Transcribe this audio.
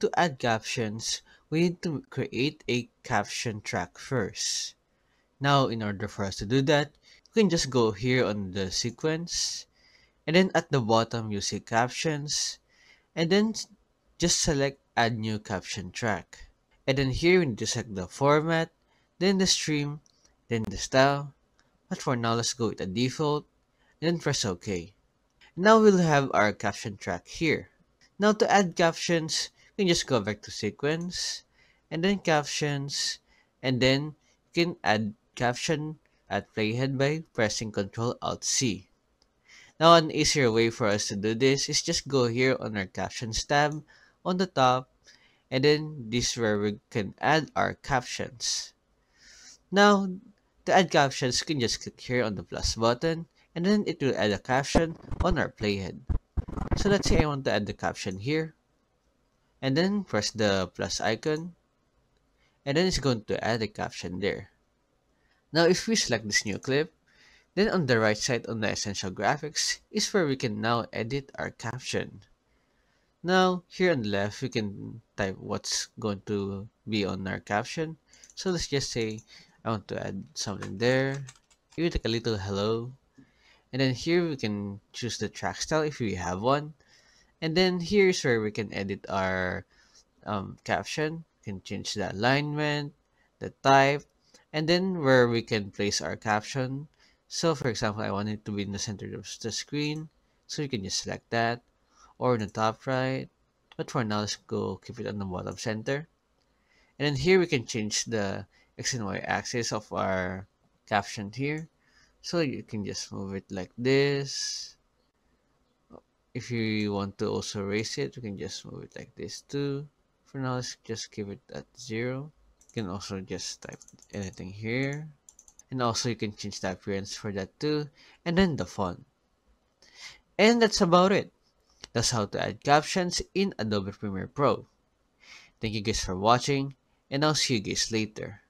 to add captions, we need to create a caption track first. Now, in order for us to do that, we can just go here on the sequence, and then at the bottom you see captions, and then just select add new caption track. And then here we need to select the format, then the stream, then the style. But for now, let's go with the default, and then press OK. Now we'll have our caption track here. Now to add captions, you can just go back to sequence, and then captions, and then you can add caption at playhead by pressing Ctrl Alt C. Now an easier way for us to do this is just go here on our captions tab on the top and then this is where we can add our captions. Now to add captions you can just click here on the plus button and then it will add a caption on our playhead. So let's say I want to add the caption here and then press the plus icon and then it's going to add a caption there. Now if we select this new clip, then on the right side on the essential graphics is where we can now edit our caption. Now here on the left we can type what's going to be on our caption. So let's just say I want to add something there. Give it like a little hello. And then here we can choose the track style if we have one. And then here's where we can edit our um, caption. We can change the alignment, the type, and then where we can place our caption. So for example, I want it to be in the center of the screen. So you can just select that or in the top right. But for now, let's go keep it on the bottom center. And then here we can change the X and Y axis of our caption here. So you can just move it like this. If you want to also erase it, you can just move it like this too. For now, let's just keep it at zero. You can also just type anything here. And also you can change the appearance for that too. And then the font. And that's about it. That's how to add captions in Adobe Premiere Pro. Thank you guys for watching and I'll see you guys later.